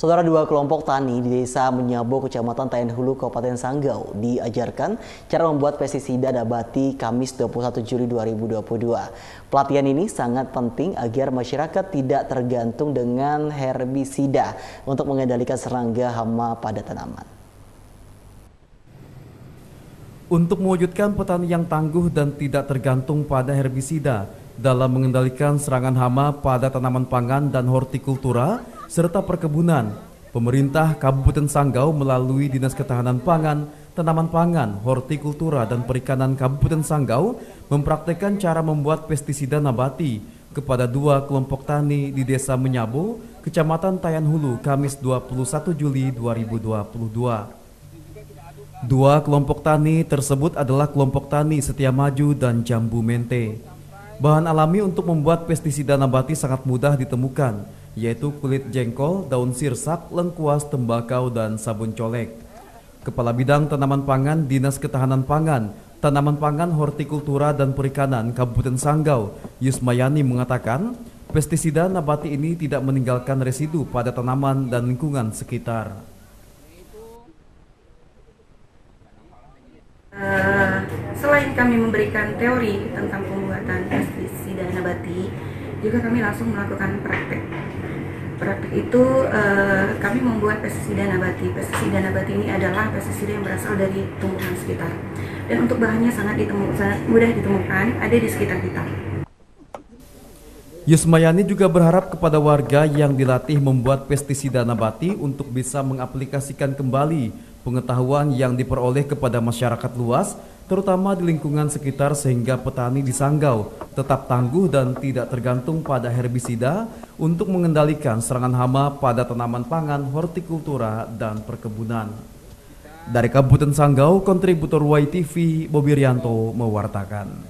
Saudara dua kelompok tani di desa Menyabo, Kecamatan Tayan Hulu, Kabupaten Sanggau diajarkan cara membuat pestisida nabati Kamis 21 Juli 2022. Pelatihan ini sangat penting agar masyarakat tidak tergantung dengan herbisida untuk mengendalikan serangga hama pada tanaman. Untuk mewujudkan petani yang tangguh dan tidak tergantung pada herbisida dalam mengendalikan serangan hama pada tanaman pangan dan hortikultura, serta perkebunan, pemerintah Kabupaten Sanggau melalui Dinas Ketahanan Pangan, Tanaman Pangan, Hortikultura, dan Perikanan Kabupaten Sanggau mempraktekkan cara membuat pestisida nabati kepada dua kelompok tani di Desa Menyabo, Kecamatan Tayan Hulu, Kamis 21 Juli 2022. Dua kelompok tani tersebut adalah kelompok tani Setia Maju dan Jambu Mente. Bahan alami untuk membuat pestisida nabati sangat mudah ditemukan, yaitu kulit jengkol, daun sirsak, lengkuas, tembakau, dan sabun colek. Kepala Bidang Tanaman Pangan Dinas Ketahanan Pangan, Tanaman Pangan Hortikultura dan Perikanan Kabupaten Sanggau, Yusmayani mengatakan, pestisida nabati ini tidak meninggalkan residu pada tanaman dan lingkungan sekitar. Uh, selain kami memberikan teori tentang pembuatan pestisida nabati, juga kami langsung melakukan praktek praktik itu uh, kami membuat pestisida nabati. Pestisida nabati ini adalah pestisida yang berasal dari tumbuhan sekitar. Dan untuk bahannya sangat, ditemu, sangat mudah ditemukan, ada di sekitar kita. Yusmayani juga berharap kepada warga yang dilatih membuat pestisida nabati untuk bisa mengaplikasikan kembali pengetahuan yang diperoleh kepada masyarakat luas terutama di lingkungan sekitar sehingga petani di Sanggau tetap tangguh dan tidak tergantung pada herbisida untuk mengendalikan serangan hama pada tanaman pangan, hortikultura, dan perkebunan. Dari Kabupaten Sanggau, kontributor YTV Bobi Rianto mewartakan.